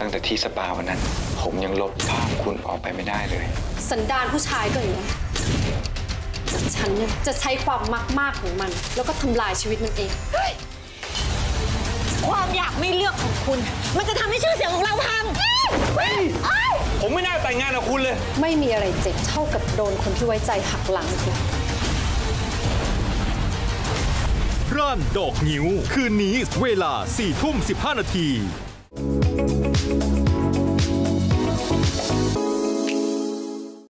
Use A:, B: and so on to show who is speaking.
A: ตั้งแต่ที่สปาวันนั้น ผมยังลบภาพคุณออกไปไม่ได้เลย
B: สันดานผู้ชายก็อย่างนี้ฉันเนี่ยจะใช้ความมากมากของมัน แล้วก็ทำลายชีวิตมันเอง
C: ความอยากไม่เลือกของคุณ มันจะทำให้ชื่อเสียงของเราพัง
D: ผมไม่น่าแต่งงานกับคุณเลย
B: ไม่มีอะไรเจ็บเท่ากับโดนคนที่ไว้ใจหักหลังคุณ
E: ร่านดอกนิ้ว คืนนี้เวลา4ทุ่ม15 นาที